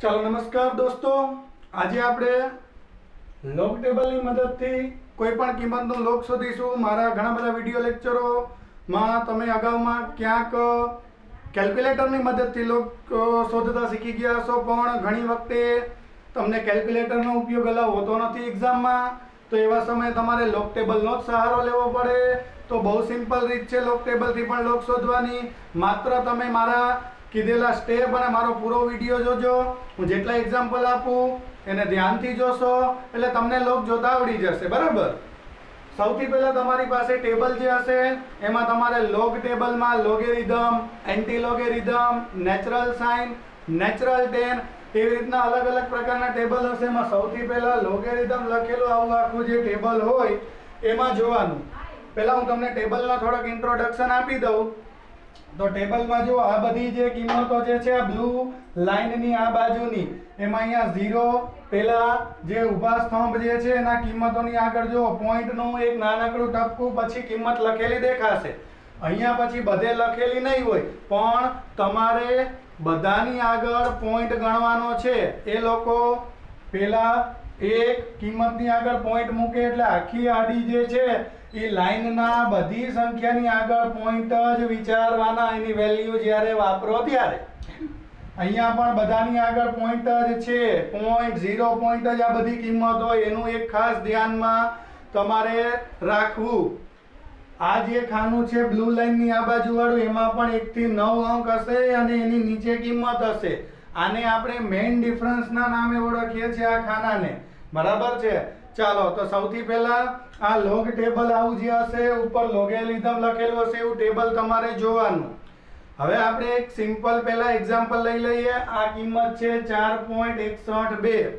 ચાલો નમસ્કાર દોસ્તો. આજે આપણે લોક ટેબલની મદદથી કોઈ પણ કિંમતનો લોક શોધીશું. મારા ઘણા બધા વીડિયો લેક્ચરોમાં તમે અગાઉમાં ક્યાંક કેલ્ક્યુલેટરની મદદથી લોક શોધતા શીખી ગયા હશો, પણ ઘણી વખતે તમને કેલ્ક્યુલેટરનો ઉપયોગ અલાવ હોતો નથી એક્ઝામમાં. તો એવા સમયે તમારે લોક ટેબલનો જ સહારો લેવો પડે. તો બહુ સિમ્પલ રીત છે લોક ટેબલથી પણ લોક શોધવાની. માત્ર તમે મારા કીધેલા સ્ટેપ અને મારો પૂરો વીડિયો જોજો. હું જેટલા એક્ઝામ્પલ આપું, એને ધ્યાનથી જોશો. એટલે તમને લોક જોતા આવડી જશે. બરાબર? સૌથી પહેલાં તમારી પાસે ટેબલ જે હશે, એમાં તમારે લોગ ટેબલમાં logarithm anti logarithm natural sine natural ten એવી રીતના અલગ અલગ પ્રકારના ટેબલ હશે. એમાં સૌથી પહેલાં લોગેરિધમ લખેલું આવું આખું જે ટેબલ હોય, એમાં જોવાનું. પહેલાં હું તમને ટેબલના થોડોક ઇન્ટ્રોડક્શન આપી દઉં. તો ટેબલમાં જો આ બધી જે કિંમતો જે છે, આ બ્લુ લાઇનની આ બાજુની, એમાં અહીંયા ઝીરો પેલા જે ઊભા સ્તંભ જે છે, એના કિંમતોની આગળ જો પોઈન્ટનું એક નાનકડું ટપકું, પછી કિંમત લખેલી દેખાશે. અહીંયા પછી બધે લખેલી નહીં હોય, પણ તમારે બધાની આગળ પોઈન્ટ ગણવાનો છે. એ લોકો પેલા એક કિંમતની આગળ પોઈન્ટ મૂકે, એટલે આખી આડી જે છે એ લાઈનના બધી સંખ્યાની આગળ પોઈન્ટ જ વિચારવાના એની વેલ્યુ જ્યારે વાપરો ત્યારે. અહીંયા પણ બધાની આગળ પોઈન્ટ જ છે. પોઈન્ટ ઝીરો પોઈન્ટ જ આ બધી કિંમત હોય એનું એક ખાસ ધ્યાનમાં તમારે રાખવું. આ જે ખાનું છે બ્લુ લાઈનની આ બાજુ વાળું એમાં પણ એકથી નવ અંક હશે અને એની નીચે કિંમત હશે. આને આપણે મેઇન ડિફરન્સના નામે ઓળખીએ છીએ આ ખાનાને. બરાબર છે? ચાલો, તો સૌથી પહેલા આ લોગ ટેબલ આવું જે હશે, ઉપર લોગેલિધમ લખેલું હશે, એવું ટેબલ તમારે જોવાનું. હવે આપણે એક સિમ્પલ પહેલા એક્ઝામ્પલ લઈ લઈએ. આ કિંમત છે ચાર પોઈન્ટ એકસઠ બે.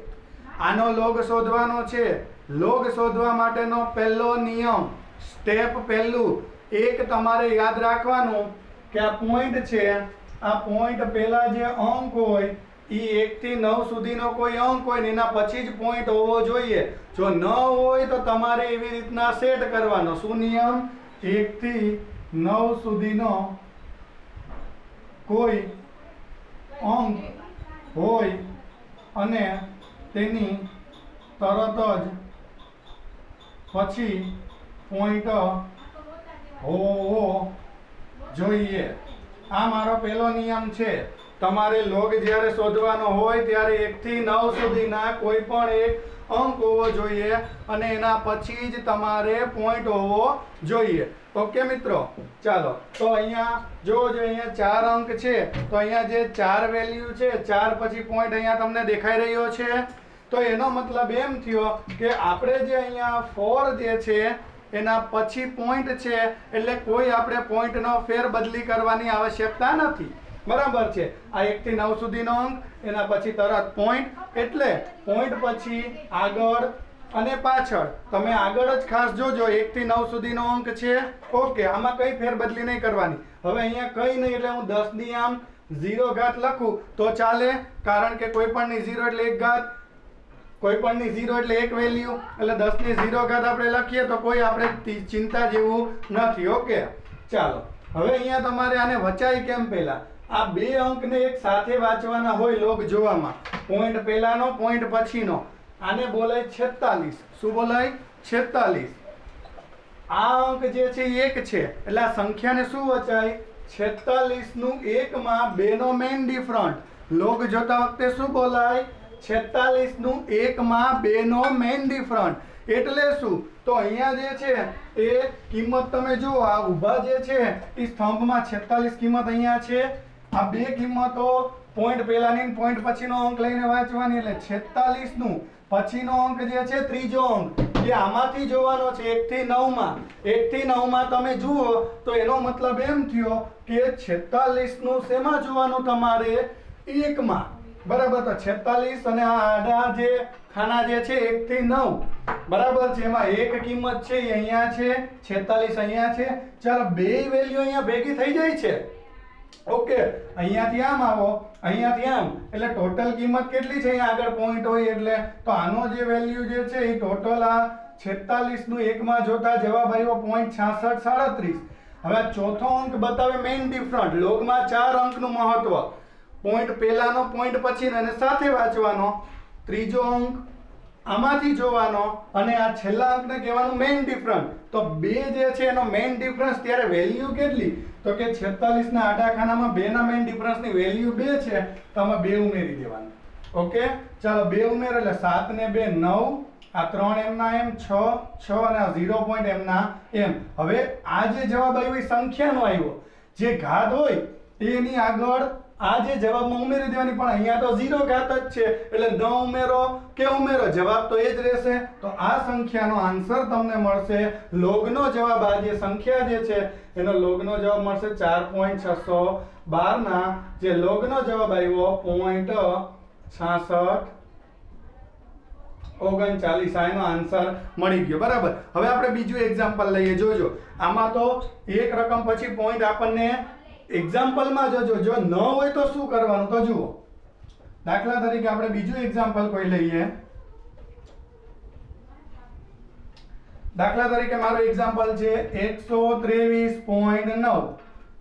આનો લોગ શોધવાનો છે. લોગ શોધવા માટેનો પહેલો નિયમ સ્ટેપ પહેલું. એક તમારે યાદ રાખવાનું કે આ પોઈન્ટ છે, આ પોઈન્ટ પહેલાં જે અંક હોય એ એકથી નવ સુધીનો કોઈ અંક હોય ને એના પછી જ પોઈન્ટ હોવો જોઈએ. જો ન હોય તો તમારે એવી રીતના સેટ કરવાનો. શું નિયમ એકથી નવ સુધીનો કોઈ અંક હોય અને તેની તરત જ પછી પોઈન્ટ હોવો જોઈએ. આ મારો પહેલો નિયમ છે. તમારે લોગ જ્યારે શોધવાનો હોય ત્યારે એકથી નવ સુધીના કોઈ પણ એક અંક હોવો જોઈએ અને એના પછી જ તમારે પોઈન્ટ હોવો જોઈએ. ઓકે મિત્રો, ચાલો. તો અહીંયા જો જો અહીંયા ચાર અંક છે, તો અહીંયા જે ચાર વેલ્યુ છે, ચાર પછી પોઈન્ટ અહીંયા તમને દેખાઈ રહ્યો છે. તો એનો મતલબ એમ થયો કે આપણે જે અહીંયા ફોર જે છે, એના પછી પોઈન્ટ છે, એટલે કોઈ આપણે પોઈન્ટનો ફેર બદલી કરવાની આવશ્યકતા નથી. બરાબર છે. આ એકથી નવ સુધીનો અંક, એના પછી તરત પોઈન્ટ એટલે પોઈન્ટ પછી આગળ અને પાછળ. તમે આગળ જ ખાસ જોજો એકથી નવ સુધીનો અંક છે. ઓકે, આમાં કઈ ફેરબદલી નહીં કરવાની. હવે અહીંયા કઈ નહીં, એટલે હું દસની આમ ઝીરો ઘાત લખું, તો ચાલે. કારણ કે કોઈ પણની ઝીરો એટલે એક ઘાત, કોઈ પણની ઝીરો એટલે એક વેલ્યુ. એટલે દસની ઝીરો ઘાત આપણે લખીએ તો કોઈ આપણે ચિંતા જેવું નથી. ઓકે, ચાલો. હવે અહીંયા તમારે આને વચાય કેમ પહેલા? આ બે અંકને એક સાથે વાંચવાના હોય લોગ જોવામાં. પોઈન્ટ પહેલાનો પોઈન્ટ પછીનો. આને બોલાય છેતાલીસ. શું બોલાય? છેતાલીસ. આ અંક જે છે એક છે. એટલે આ સંખ્યાને શું વચાય? છેતાલીસનું એકમાં બેનો મેઇન ડિફરન્ટ લોગ જોતા વખતે શું બોલાય? છેતાલીસનું એકમાં બેનો મેઇન ડિફરન્ટ એટલે શું? તો અહીંયા જે છે, એ કિંમત તમે જુઓ, આ ઊભા જે છે, એ સ્તંભમાં છેતાલીસ કિંમત અહીંયા છે. આ બે કિંમતો પોઈન્ટ પહેલાની પોઈન્ટ પછીનો અંક લઈને વાંચવાની એટલે છેતાલીસનું પછીનો અંક જે છે, ત્રીજો અંક. એ આમાંથી જોવાનો છે એકથી નવમાં. એકથી નવમાં તમે જુઓ તો એનો મતલબ એમ થયો કે છેતાલીસનું શેમાં જોવાનું તમારે? એકમાં. બરાબર, તો છેતાલીસ અને આ આડા જે, ખાના જે છે એકથી નવ. બરાબર છે, એમાં એક કિંમત છે અહીંયા છે, છેતાલીસ અહીંયા છે. ચાલો, બે વેલ્યુ અહીંયા ભેગી થઈ જાય છે. ઓકે, અહીંયાથી આમ આવો, અહીંયાથી આમ. એટલે ટોટલ કિંમત કેટલી છે? અહીંયા આગળ પોઈન્ટ હોય એટલે તો આનો જે વેલ્યુ જે છે એ ટોટલ આ છેતાલીસનું એકમાં જોતા જવાબ આવ્યો પોઈન્ટ છાસઠ સાડત્રીસ. હવે ચોથો અંક બતાવે મેઇન ડિફરન્ટ લોગમાં ચાર અંકનું મહત્વ. પોઈન્ટ પહેલાનો પોઈન્ટ પછીનો અને સાથે વાંચવાનો. ત્રીજો અંક આમાંથી જોવાનો અને આ છેલ્લા અંકને કહેવાનું મેઇન ડિફરન્સ તો બે જે છે એનો મેઇન ડિફરન્સ ત્યારે વેલ્યુ કેટલી? તો કે 46 ના આડા ખાનામાં બે ના મેઇન ડિફરન્સની વેલ્યુ બે છે, તો આમાં બે ઉમેરી દેવાનું. ઓકે? ચાલો બે ઉમેર એટલે સાત ને 2 9 આ ત્રણ એમના એમ છ છ અને આ ઝીરો પોઈન્ટ એમના એમ. હવે આ જે જવાબ આવ્યો એ સંખ્યાનો આવ્યો. જે ઘાત હોય એની આગળ આ જે જવાબમાં ઉમેરી દેવાની, પણ અહીંયા તો ઝીરો ઘાત જ છે. એટલે ન ઉમેરો કે ઉમેરો, જવાબ તો એ જ રહેશે. તો આ સંખ્યાનો આન્સર તમને મળશે. લોગનો જવાબ આ જે સંખ્યા જે છે, એનો લોગનો જવાબ મળશે ચાર પોઈન્ટ છસો બારના. જે લોગનો જવાબ આવ્યો, પોઈન્ટ છાસઠ ઓગણચાલીસ. આ એનો આન્સર મળી ગયો. બરાબર. હવે આપણે બીજું એક્ઝામ્પલ લઈએ. જોજો. આમાં તો એક રકમ પછી પોઈન્ટ આપણને એક્ઝામ્પલમાં જોજો, જો ન હોય તો શું કરવાનું? તો જુઓ. દાખલા તરીકે આપણે બીજું એક્ઝામ્પલ કોઈ લઈએ. દાખલા તરીકે મારું એક્ઝામ્પલ છે એકસો ત્રેવીસ પોઈન્ટ નવ.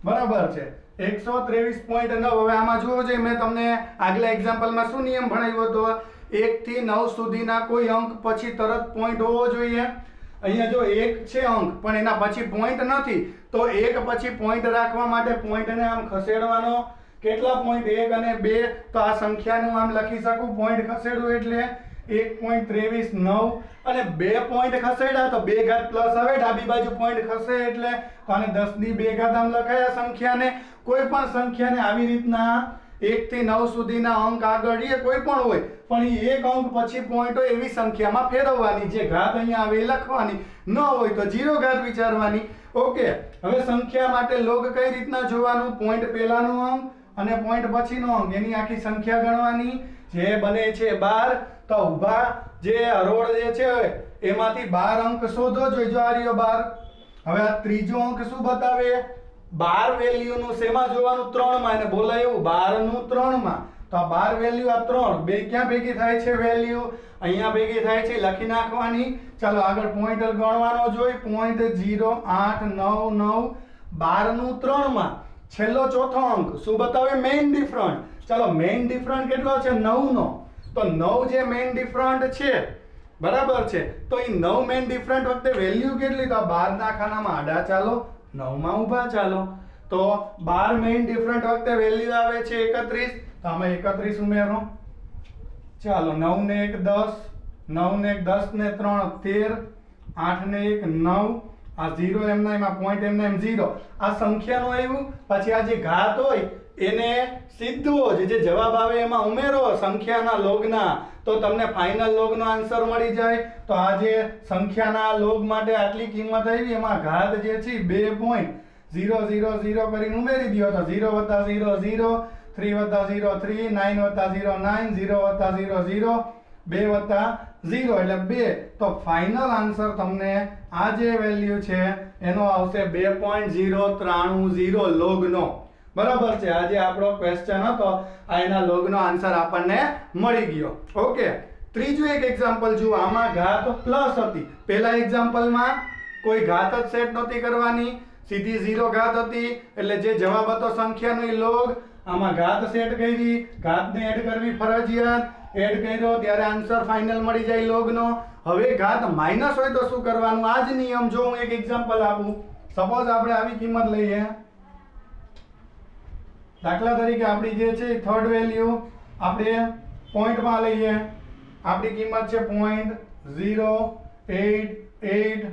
બરાબર છે. એકસો ત્રેવીસ પોઈન્ટ નવ. હવે આમાં જુઓ જોઈએ મેં તમને આગલા એક્ઝામ્પલમાં શું નિયમ ભણાવ્યો હતો? એકથી નવ સુધીના કોઈ અંક પછી તરત પોઈન્ટ હોવો જોઈએ. અહીંયા જો એક છે અંક, પણ એના પછી પોઈન્ટ નથી. તો એક પછી પોઈન્ટ રાખવા માટે પોઈન્ટને આમ ખસેડવાનો. કેટલા પોઈન્ટ એક અને બે. તો આ સંખ્યાનું આમ લખી શકું. પોઈન્ટ ખસેડવું એટલે એક પોઈન્ટ ત્રેવીસ નવ. અને બે પોઈન્ટ ખસેડ્યા તો બે ઘાત પ્લસ હવે ડાબી બાજુ પોઈન્ટ ખસે એટલે તો આને દસની બે ઘાત આમ લખાયા સંખ્યાને. કોઈ પણ સંખ્યાને આવી રીતના એક થી નવ સુધીના અંક આગળ એ કોઈ પણ હોય. પણ એ એક અંક પછી પોઈન્ટ હોય એવી સંખ્યામાં ફેરવવાની. જે ઘાત અહીંયા આવે લખવાની. ન હોય તો જીરો ઘાત વિચારવાની. ઓકે, હવે સંખ્યા માટે લોગ કઈ રીતના જોવાનું? પોઈન્ટ પહેલાનો અંક અને પોઈન્ટ પછીનો અંક. એની આખી સંખ્યા ગણવાની. જે બને છે બાર, તો ઊભા જે હરોળ જે છે, એમાંથી બાર અંક શોધો જોઈએ જો આ રહ્યો બાર. હવે આ ત્રીજો અંક શું બતાવે? બાર વેલ્યુ નું શેમાં જોવાનું? ત્રણમાં એને બોલાય એવું, બારનું નું ત્રણમાં તો આ બાર વેલ્યુ આ ત્રણ. બે ક્યાં ભેગી થાય છે વેલ્યુ અહીંયા ભેગી થાય છે, લખી નાખવાની. ચાલો આગળ પોઈન્ટર ગણવાનો જોઈ. પોઈન્ટ ઝીરો આઠ, નવ નવ, બારનું ત્રણમાં. છેલ્લો ચોથો અંક. શું બતાવે? મેઇન ડિફરન્ટ ચાલો મેઇન ડિફરન્ટ કેટલો છે? નવનો. તો નવ જે મેઇન ડિફરન્ટ છે, બરાબર છે? તો એ નવ મેઇન ડિફરન્ટ વખતે વેલ્યુ કેટલી? તો બાર ના ખાનામાં આડા ચાલો. નવમાં ઊભા ચાલો. તો બાર મેઇન ડિફરન્ટ વખતે વેલ્યુ આવે છે એકત્રીસ. તો આમાં એકત્રીસ ઉમેરો. ચાલો નવ ને એક દસ નવ ને એક દસ ને ત્રણ તેર આઠ ને એક નવ. આ ઝીરો એમના એમાં પોઈન્ટ એમના એમ ઝીરો આ સંખ્યાનું આવ્યું, પછી આ જે ઘાત હોય, એને સીધવો જ જે જવાબ આવે એમાં ઉમેરો સંખ્યાના લોગના. તો તમને ફાઇનલ લોગનો આન્સર મળી જાય. તો આ જે સંખ્યાના લોગ માટે આટલી કિંમત આવી, એમાં ઘાત જે છે બે પોઈન્ટ ઝીરો ઝીરો ઝીરો કરીને ઉમેરી દો તો ઝીરો વત્તા ઝીરો ઝીરો થ્રી વત્તા ઝીરો થ્રી નાઇન વત્તા ઝીરો નાઇન ઝીરો વત્તા ઝીરો ઝીરો બે વત્તા ઝીરો એટલે બે. તો ફાઇનલ આન્સર તમને આ જે વેલ્યુ છે, એનો આવશે બે પોઈન્ટ ઝીરો ત્રાણું ઝીરો લોગનો. બરાબર છે? આજે આપણો ક્વેશ્ચન હતો, આ એના લોગનો આન્સર આપણને મળી ગયો. ઓકે ત્રીજું એક એક્ઝામ્પલ જુઓ, આમાં ઘાત પ્લસ હતી. પહેલા એક્ઝામ્પલમાં કોઈ ઘાત જ સેટ નહોતી કરવાની. સીધી ઝીરો ઘાત હતી, એટલે જે જવાબ હતો સંખ્યાનો લોગ આમાં ઘાત સેટ કરી, ઘાતને એડ કરવી ફરજિયાત. એડ કર્યો ત્યારે આન્સર ફાઇનલ મળી જાય લોગનો હવે ઘાત માઇનસ હોય તો શું કરવાનું? આ જ નિયમ જો હું એક એક્ઝામ્પલ આપું. સપોઝ આપણે આવી કિંમત લઈએ. દાખલા તરીકે આપણી જે છે થર્ડ વેલ્યુ આપણે પોઈન્ટમાં લઈએ. આપણી કિંમત છે point zero eight eight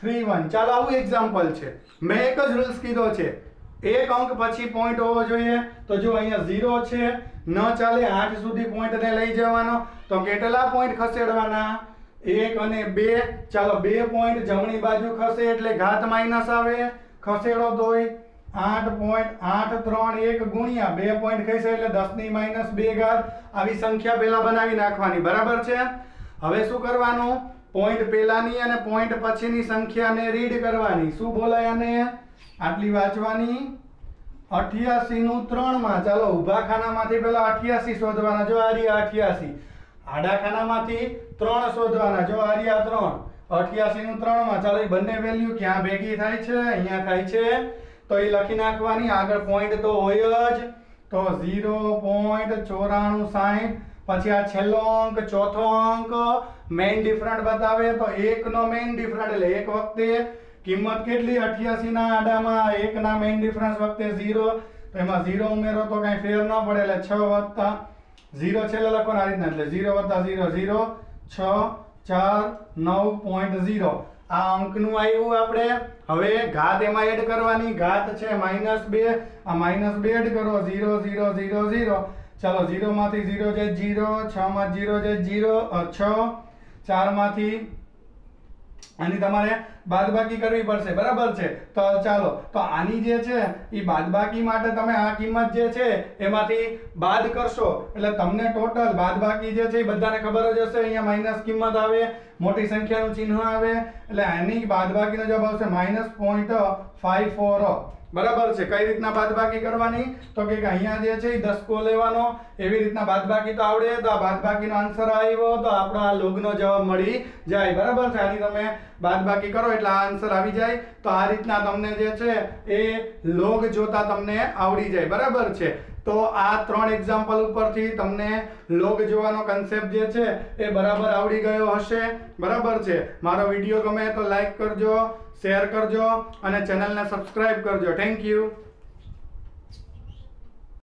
three one ચાલો આવું એક્ઝામ્પલ છે. મેં એક જ રૂલ્સ કીધો છે. એક અંક પછી પોઈન્ટ હોવો જોઈએ. તો જો અહીંયા ઝીરો છે, ન ચાલે, આઠ સુધી પોઈન્ટને લઈ જવાનો. તો કેટલા પોઈન્ટ ખસેડવાના? એક અને બે. ચાલો, બે પોઈન્ટ જમણી બાજુ ખસે એટલે ઘાત માઇનસ આવે. ખસેડો તોય. આઠ પોઈન્ટ આઠ, ત્રણ, એક ગુણ્યા. બે પોઈન્ટ ખસે એટલે દસની માઇનસ બે ઘાત. આવી સંખ્યા પહેલાં બનાવી નાખવાની. બરાબર છે? હવે શું કરવાનું? પોઈન્ટ પહેલાની અને પોઈન્ટ પછીની સંખ્યાને રીડ કરવાની. શું બોલાય આને? આટલી વાંચવાની? અઠ્યાસી નું ત્રણમાં ચાલો, ઊભા ખાનામાંથી પેલા અઠ્યાસી શોધવાના. જો આ રહ્યા અઠ્યાસી. આડા ખાનામાંથી ત્રણ શોધવાના. જો આર્યા ત્રણ. અઠ્યાસી નું ત્રણમાં ચાલો, એ બંને વેલ્યુ ક્યાં ભેગી થાય છે? અહીંયા થાય છે. તો એ લખી નાખવાની. આગળ પોઈન્ટ તો હોય જ. તો ઝીરો પોઈન્ટ ચોરાણું સાહીઠ પછી આ છેલ્લો અંક, ચોથો અંક. મેઇન ડિફરન્ટ બતાવે તો એકનો મેઇન ડિફરન્ટ એટલે એક વખતે કિંમત કેટલી? 88 ના આડામાં એકના મેઇન ડિફરન્સ વખતે ઝીરો તો એમાં ઝીરો ઉમેરો તો કાંઈ ફેર ન પડે, એટલે છ વત્તા ઝીરો છેલ્લે લખવાનું આ રીતના. એટલે ઝીરો વત્તા ઝીરો ઝીરો છ, ચાર, નવ પોઈન્ટ ઝીરો આ અંકનું આવ્યું આપણે. હવે ઘાત એમાં એડ કરવાની. ઘાત છે માઇનસ બે. આ માઇનસ બે એડ કરો. ઝીરો ઝીરો ઝીરો ઝીરો ચાલો ઝીરો માંથી ઝીરો જે ઝીરો છ માં ઝીરો જે ઝીરો છ. ચારમાંથી આની તમારે બાદબાકી કરવી પડશે. બરાબર છે? તો ચાલો, તો આની જે છે એ બાદબાકી માટે તમે આ કિંમત જે છે, એમાંથી બાદ કરશો. એટલે તમને ટોટલ બાદબાકી જે છે એ બધાને ખબર જ હશે. અહીંયા માઇનસ કિંમત આવે, મોટી સંખ્યાનું ચિહ્ન આવે. એટલે આની બાદબાકીનો જવાબ આવશે માઇનસ પોઈન્ટ ફાઈવ ફોર બરાબર છે. કઈ રીતના બાદબાકી કરવાની? તો કે અહીંયા જે છે એ દસકો લેવાનો. એવી રીતના બાદબાકી તો આવડે. તો આ બાદબાકીનો આન્સર આવ્યો તો આપણો આ લોગનો જવાબ મળી જાય. બરાબર છે? આની તમે બાદબાકી કરો એટલે આ આન્સર આવી જાય. તો આ રીતના તમને જે છે એ લોગ જોતા તમને આવડી જાય. બરાબર છે? તો આ ત્રણ એક્ઝામ્પલ ઉપરથી તમને લોગ જોવાનો કન્સેપ્ટ જે છે એ બરાબર આવડી ગયો હશે. બરાબર છે? મારો વીડિયો ગમે તો લાઈક કરજો. શેર કરજો અને ચેનલને સબસ્ક્રાઈબ કરજો. Thank you